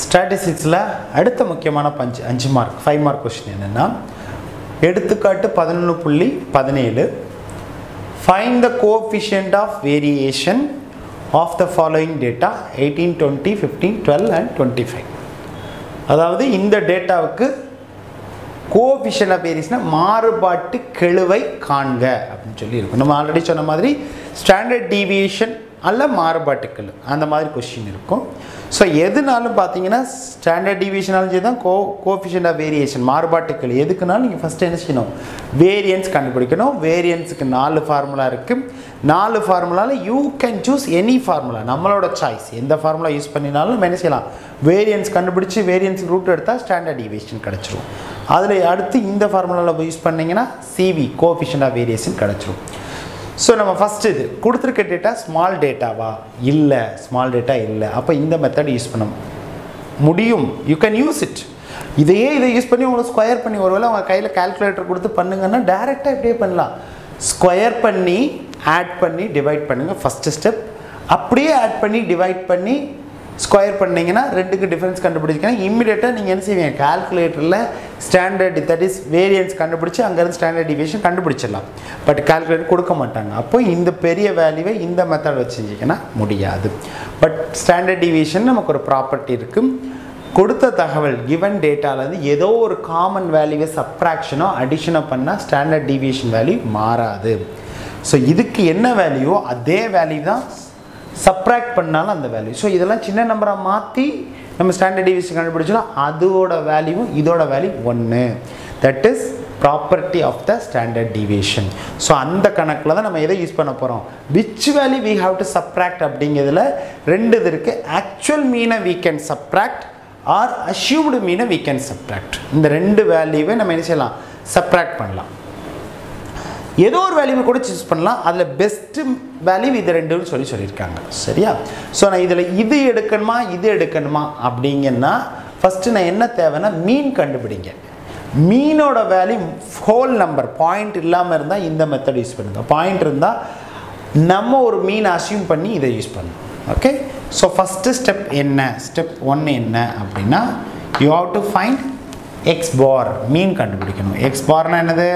ஸ்டாட்டிஸ்டிக்ஸில் அடுத்த முக்கியமான பஞ்சு அஞ்சு மார்க் ஃபைவ் மார்க் கொஸ்டின் என்னென்னா எடுத்துக்காட்டு பதினொன்று புள்ளி பதினேழு. Find the coefficient of variation of the following data eighteen twenty fifteen twelve and twenty five அதாவது இந்த டேட்டாவுக்கு கோபிஷன் ஆஃப் வேரியேஷனை மாறுபாட்டு கெழுவை காண்க அப்படின்னு சொல்லி இருக்கும் நம்ம ஆல்ரெடி சொன்ன மாதிரி ஸ்டாண்டர்ட் டீவியேஷன் அல்ல மாறுபாட்டுக்கள். அந்த மாதிரி கொஷின் இருக்கும். ஸோ எதுனாலும் பார்த்தீங்கன்னா ஸ்டாண்டர்ட் டிவிஷனாலும் சரி தான் கோ கோபிஷன் ஆஃப் வேரியேஷன் மாறுபாட்டுக்கள் எதுக்குனாலும் நீங்கள் ஃபஸ்ட்டு என்ன செய்யணும்? வேரியன்ஸ் கண்டுபிடிக்கணும். வேரியன்ஸுக்கு நாலு ஃபார்முலா இருக்குது நாலு ஃபார்முலாவில் you can choose any formula நம்மளோட சாய்ஸ் எந்த ஃபார்முலா யூஸ் பண்ணினாலும் நம்ம என்ன செய்யலாம்? வேரியன்ஸ் கண்டுபிடிச்சி வேரியன்ஸ் ரூட் எடுத்தால் ஸ்டாண்டர்ட் டீவியேஷன் கிடச்சிரும். அதில் அடுத்து இந்த ஃபார்முலாவில் யூஸ் பண்ணிங்கன்னா சிவி கோஃபிஷன் ஆஃப் வேரியேஷன் கிடச்சிரும். ஸோ நம்ம ஃபஸ்ட்டு இது கொடுத்துருக்க டேட்டா ஸ்மால் டேட்டாவா இல்லை ஸ்மால் டேட்டா இல்லை. அப்போ இந்த மெத்தட் யூஸ் பண்ண முடியும். யூ கேன் யூஸ் இட் இதையே இதை யூஸ் பண்ணி உங்களை ஸ்கொயர் பண்ணி ஒருவேளை அவங்க கையில் கால்குலேட்டர் கொடுத்து பண்ணுங்கன்னா டேரெக்டாக இப்படியே பண்ணலாம். ஸ்கொயர் பண்ணி ஆட் பண்ணி டிவைட் பண்ணுங்கள் ஃபஸ்ட்டு ஸ்டெப் அப்படியே ஆட் பண்ணி டிவைட் பண்ணி ஸ்கொயர் பண்ணிங்கன்னா ரெண்டுக்கு டிஃப்ரென்ஸ் கண்டுபிடிச்சிங்கன்னா இம்மிடியேட்டாக நீங்கள் என்ன செய்வீங்க? கால்குலேட்டரில் ஸ்டாண்டர்ட் தட் இஸ் வேரியன்ஸ் கண்டுபிடிச்சி அங்கேருந்து ஸ்டாண்டர்ட் டிவியேஷன் கண்டுபிடிச்சிடலாம். பட் கால்குலேட்டர் கொடுக்க மாட்டாங்க. அப்போ இந்த பெரிய வேல்யூவை இந்த மெத்தட் வச்சு முடியாது. பட் ஸ்டாண்டர்ட் டிவியேஷன் நமக்கு ஒரு ப்ராப்பர்ட்டி இருக்குது கொடுத்த தகவல் கிவன் டேட்டாலேருந்து ஏதோ ஒரு காமன் வேல்யூவை சப்ராக்ஷனோ அடிஷனோ பண்ணால் ஸ்டாண்டர்ட் டிவியேஷன் வேல்யூ மாறாது. ஸோ இதுக்கு என்ன வேல்யூவோ அதே வேல்யூ தான் சப்ராக்ட் பண்ணாலும் அந்த வேல்யூ ஸோ இதெல்லாம் சின்ன நம்பராக மாற்றி நம்ம ஸ்டாண்டர்ட் டிவிஷன் கண்டுபிடிச்சோம் அதோட வேல்யூவும் இதோட வேல்யூ ஒன்று that is property of the standard deviation so அந்த கணக்கில் தான் நம்ம எதை யூஸ் பண்ண போகிறோம் which value we have to subtract அப்படிங்கிறதுல ரெண்டு இது இருக்குது ஆக்சுவல் மீனை வீ கேன் சப்ராக்ட் ஆர் அஷ்யூவ்டு மீனை வீ கேன் சப்ராக்ட் இந்த ரெண்டு வேல்யூவை நம்ம என்ன செய்யலாம்? சப்ராக்ட் பண்ணலாம். ஏதோ ஒரு வேல்யூவை கூட சூஸ் பண்ணலாம். அதில் பெஸ்ட்டு வேல்யூ இது ரெண்டுன்னு சொல்லி சொல்லியிருக்காங்க. சரியா? ஸோ நான் இதில் இது எடுக்கணுமா இது எடுக்கணுமா அப்படிங்கன்னா ஃபஸ்ட்டு நான் என்ன தேவைன்னா மீன் கண்டுபிடிங்க. மீனோட வேல்யூ ஹோல் நம்பர் பாயிண்ட் இல்லாமல் இருந்தால் இந்த மெத்தட் யூஸ் பண்ணுங்க. பாயிண்ட் இருந்தால் நம்ம ஒரு மீன் அசியூம் பண்ணி இதை யூஸ் பண்ணணும். ஓகே ஸோ ஃபஸ்ட்டு ஸ்டெப் என்ன? ஸ்டெப் ஒன் என்ன அப்படின்னா you have to find x bar mean கண்டுபிடிக்கணும். எக்ஸ் பார்னால் என்னது?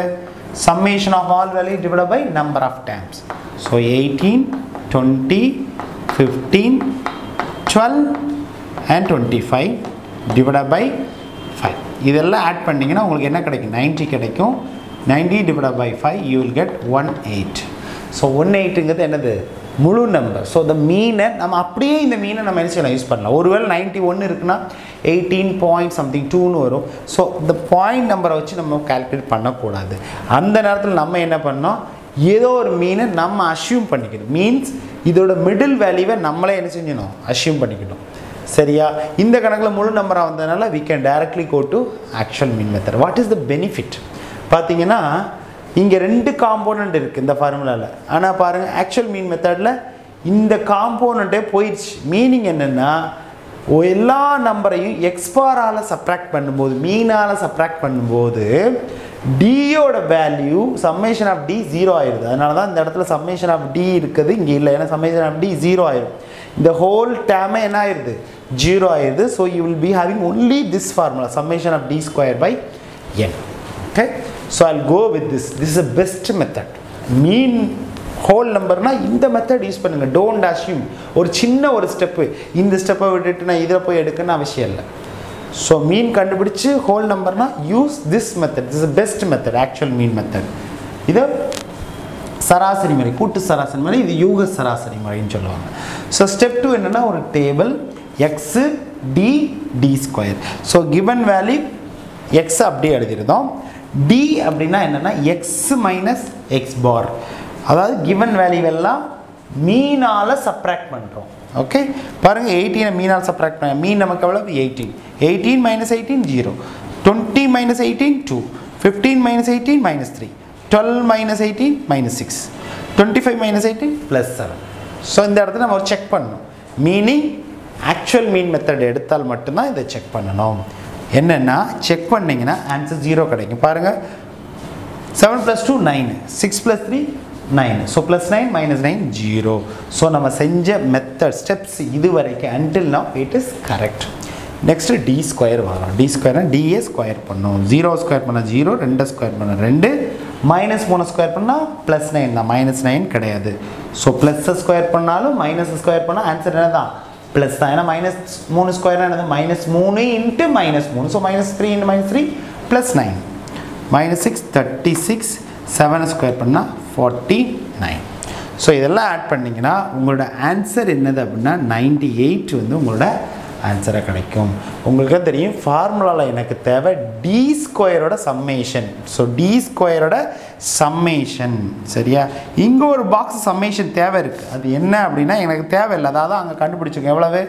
Summation of all value divided by number of times so 18 20 15 12 and 25 divided by 5 இதெல்லாம் ஆட் பண்ணிங்கன்னா உங்களுக்கு என்ன கிடைக்கும் 90 கிடைக்கும் 90 divided by 5 you will get 18 so one எயிட்டுங்கிறது என்னது முழு நம்பர் ஸோ இந்த மீனை நம்ம அப்படியே இந்த மீனை நம்ம என்ன செய்யலாம்? யூஸ் பண்ணலாம். ஒருவேளை நைன்ட்டி ஒன்று இருக்குன்னா எயிட்டீன் பாயிண்ட் சம்திங் டூன்னு வரும். ஸோ இந்த பாயிண்ட் நம்பரை வச்சு நம்ம கால்குலேட் பண்ணக்கூடாது. அந்த நேரத்தில் நம்ம என்ன பண்ணோம்? ஏதோ ஒரு மீனை நம்ம அஷ்யூம் பண்ணிக்கணும். மீன்ஸ் இதோட மிடில் வேல்யூவை நம்மளே என்ன செஞ்சணும் அஷ்யூம் பண்ணிக்கணும். சரியா? இந்த கணக்கில் முழு நம்பராக வந்ததுனால we can directly go to actual mean method what is the benefit பார்த்தீங்கன்னா இங்கே ரெண்டு காம்போனண்ட் இருக்குது இந்த ஃபார்முலாவில் ஆனால் பாருங்கள் ஆக்சுவல் மீன் மெத்தடில் இந்த காம்போனண்ட்டே போயிடுச்சு. மீனிங் என்னென்னா எல்லா நம்பரையும் எக்ஸ்பாரால் சப்ராக்ட் பண்ணும்போது மீனால் சப்ராக்ட் பண்ணும்போது டியோட value summation of d zero ஆயிடுது. அதனால தான் இந்த இடத்துல சம்மேஷன் ஆஃப் டி இருக்குது இங்கே இல்லை. ஏன்னா சம்மேஷன் ஆஃப் டி ஜீரோ ஆயிடும் இந்த ஹோல் டேமே என்ன ஆயிடுது? ஜீரோ ஆயிடுது. So you will be having only this formula summation of d square by n okay so I'll go with this this is a best method mean whole நம்பர்னால் இந்த method use பண்ணுங்கள் don't assume ஒரு சின்ன ஒரு step இந்த ஸ்டெப்பை விட்டுட்டு நான் இதில் போய் எடுக்கணும்னு அவசியம் இல்லை. ஸோ மீன் கண்டுபிடிச்சு whole நம்பர்னால் use this method this best method actual mean method இதை சராசரி முறை கூட்டு சராசரி முறை இது யூக சராசரி முறைன்னு சொல்லுவாங்க. ஸோ ஸ்டெப் டூ என்னென்னா ஒரு table x d d square so given value x அப்படியே எழுதிருந்தோம். டி அப்படின்னா என்னென்னா எக்ஸ் மைனஸ் எக்ஸ் பார் அதாவது கிவன் வேல்யூவெல்லாம் மீனால் சப்ராக்ட் பண்ணுறோம் ஓகே பாருங்கள் எயிட்டீனை மீனால் சப்ராக்ட் பண்ண மீன் நமக்கு எவ்வளவு? Eighteen eighteen minus eighteen zero twenty minus eighteen two fifteen minus eighteen minus three twelve minus eighteen minus six twenty five minus eighteen plus seven so இந்த இடத்துல நம்ம செக் பண்ணணும். மீனிங் ஆக்சுவல் மீன் மெத்தட் எடுத்தால் மட்டும்தான் இதை check பண்ணணும். என்னென்னா check பண்ணிங்கன்னா ஆன்சர் ஜீரோ கிடைக்கும். பாருங்கள் seven plus two nine six plus three nine so plus nine minus nine zero so நம்ம செஞ்ச மெத்தட் ஸ்டெப்ஸ் இது வரைக்கும் until now it is correct next d square வரும் டி ஸ்கொயர்னால் டிஏ ஸ்கொயர் பண்ணும். ஜீரோ ஸ்கொயர் பண்ணால் ஜீரோ ரெண்டு square பண்ணால் ரெண்டு. மைனஸ் மூணு ஸ்கொயர் பண்ணால் ப்ளஸ் நைன் தான். மைனஸ் நைன் கிடையாது. ஸோ ப்ளஸ்ஸை ஸ்கொயர் பண்ணாலும் மைனஸ் ஸ்கொயர் பண்ணால் ஆன்சர் என்ன தான் ப்ளஸ் தான் ஏன்னா மைனஸ் மூணு ஸ்கொயர்னா என்னது மைனஸ் மூணு இன்ட்டு மைனஸ் மூணு so minus three into minus three plus nine minus six thirty six செவனை square பண்ணால் ஃபார்ட்டி நைன் ஸோ இதெல்லாம் ஆட் பண்ணிங்கன்னா உங்களோட ஆன்சர் என்னது அப்படின்னா நைன்டி எயிட் வந்து உங்களோட ஆன்சராக கிடைக்கும். உங்களுக்கு தெரியும் ஃபார்முலாவில் எனக்கு தேவை டி ஸ்கொயரோட சம்மேஷன் ஸோ டி ஸ்கொயரோட சம்மேஷன் சரியா? இங்கே ஒரு பாக்ஸ் சம்மேஷன் தேவை இருக்குது அது என்ன அப்படின்னா எனக்கு தேவையில்லை. அதாவது அங்கே கண்டுபிடிச்சிருக்கோம் எவ்வளவு?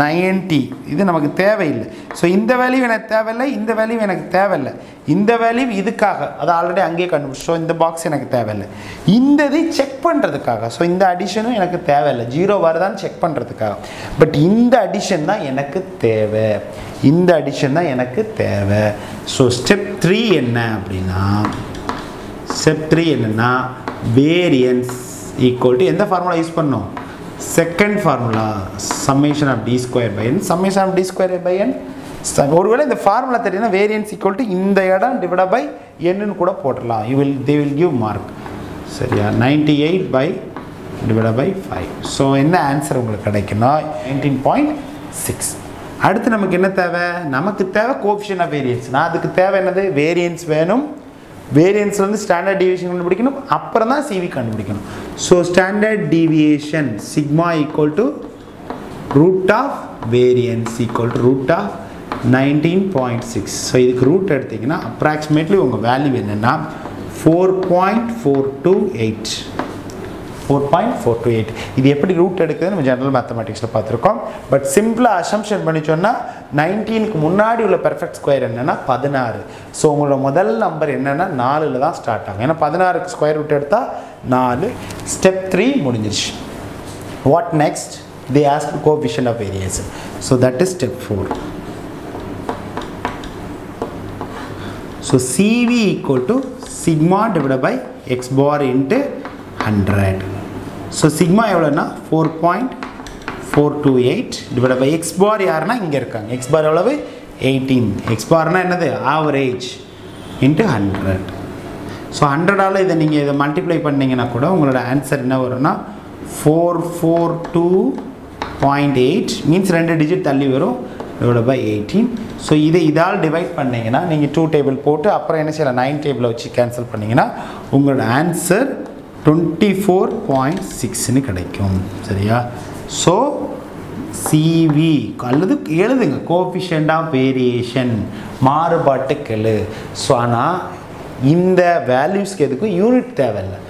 நைன்ட்டி இது நமக்கு தேவையில்லை. ஸோ இந்த வேல்யூ எனக்கு தேவையில்லை. இந்த வேல்யூ எனக்கு தேவையில்லை. இந்த வேல்யூ இதுக்காக. அது ஆல்ரெடி அங்கேயே கண்டுபிடிச்சோம் இந்த பாக்ஸ் எனக்கு தேவையில்லை. இந்த இதை செக் பண்ணுறதுக்காக ஸோ இந்த அடிஷனும் எனக்கு தேவையில்லை. ஜீரோ வருதான்னு செக் பண்ணுறதுக்காக பட் இந்த அடிஷன் தான் எனக்கு தேவை. இந்த அடிஷன் தான் எனக்கு தேவை. ஸோ ஸ்டெப் த்ரீ என்ன அப்படின்னா ஸ்டெப் த்ரீ என்னென்னா வேரியன்ஸ் ஈக்குவல் டு எந்த ஃபார்முலா யூஸ் பண்ணோம்? Second formula summation of d square by n summation of d square by n ஒருவேளை இந்த ஃபார்முலா தெரியும்னா வேரியன்ஸ் ஈக்குவல் டு இந்த இடம் டிவைட் பை என்னன்னு கூட போட்டுடலாம். You will they will give mark சரியா? Ninety eight by divide by five so என்ன ஆன்சர் உங்களுக்கு கிடைக்குன்னா நைன்டீன் பாயிண்ட் சிக்ஸ் அடுத்து நமக்கு என்ன தேவை? நமக்கு தேவை கோப்ஷன் ஆஃப் வேரியன்ஸ் நான் அதுக்கு தேவை என்னது? வேரியன்ஸ் வேணும். வேரியன்ஸ்லேருந்து ஸ்டாண்டர்ட் டிவியேஷன் கண்டுபிடிக்கணும். அப்புறம் தான் சிவி கண்டுபிடிக்கணும். So standard deviation sigma equal to root of variance equal to root of nineteen point six so இதுக்கு ரூட் எடுத்தீங்கன்னா அப்ராக்சிமேட்லி உங்கள் வேல்யூ என்னென்னா four point four two eight four point four two eight இது எப்படி root எடுக்குதுன்னு நம்ம general மேத்தமெட்டிக்ஸில் பார்த்துருக்கோம். But சிம்பிளாக assumption பண்ணி சொன்னால் நைன்டீனுக்கு முன்னாடி உள்ள பெர்ஃபெக்ட் ஸ்கொயர் என்னென்னா பதினாறு. ஸோ உங்களோட முதல் நம்பர் என்னென்னா நாலில் தான் ஸ்டார்ட் ஆகும். ஏன்னா பதினாறுக்கு ஸ்கொயர் ரூட் எடுத்தால் நாலு. ஸ்டெப் த்ரீ முடிஞ்சிருச்சு. What next they ask coefficient of areas so that is step four so CV equal to sigma divide by x bar into hundred so sigma எவ்வளோன்னா four point four two eight divide by x bar யாருன்னா? இங்கே இருக்காங்க. X பார் எவ்வளவு? Eighteen x பார்னா என்னது? Average into hundred so ஹண்ட்ரடால் இதை நீங்கள் இதை மல்டிப்ளை பண்ணிங்கன்னா கூட உங்களோட ஆன்சர் என்ன வரும்னா? Four four two point eight means ரெண்டு டிஜிட் தள்ளி வரும். இதோட பை எயிட்டீன் ஸோ இதை இதால் டிவைட் பண்ணிங்கன்னா நீங்கள் டூ டேபிள் போட்டு அப்புறம் என்ன செய்யலாம்? நைன் டேபிளை வச்சு கேன்சல் பண்ணிங்கன்னா உங்களோட ஆன்சர் டுவெண்ட்டி ஃபோர் பாயிண்ட் சிக்ஸ்னு கிடைக்கும். சரியா? ஸோ சிவி அல்லது எழுதுங்க. கோஃபிஷியன்ட் ஆஃப் வேரியேஷன் மாறுபாட்டு கெழு. ஸோ ஆனால் இந்த வேல்யூஸ்க்கு எதுக்கும் யூனிட் தேவையில்லை.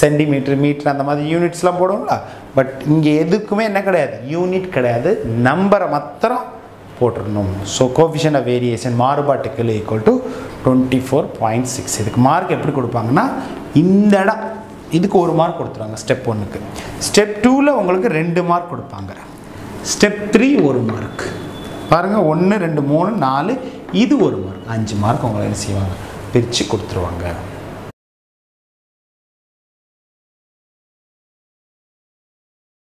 சென்டிமீட்டர் மீட்டர் அந்த மாதிரி யூனிட்ஸ்லாம் போடுவோம்ல. பட் இங்கே எதுக்குமே என்ன கிடையாது. யூனிட் கிடையாது. நம்பரை மாத்திரம் போட்டுடணும் so coefficient of variation மாறுபாட்டுக்கு equal to twenty four point six இதுக்கு மார்க் எப்படி கொடுப்பாங்கன்னா இந்த இடம் இதுக்கு ஒரு மார்க் கொடுத்துருவாங்க ஸ்டெப் ஒன்றுக்கு ஸ்டெப் டூவில் உங்களுக்கு ரெண்டு மார்க் கொடுப்பாங்க. ஸ்டெப் த்ரீ ஒரு மார்க் பாருங்கள் ஒன்று ரெண்டு மூணு நாலு இது ஒரு மார்க் அஞ்சு மார்க் உங்களை என்ன செய்வாங்க? பிரித்து கொடுத்துருவாங்க.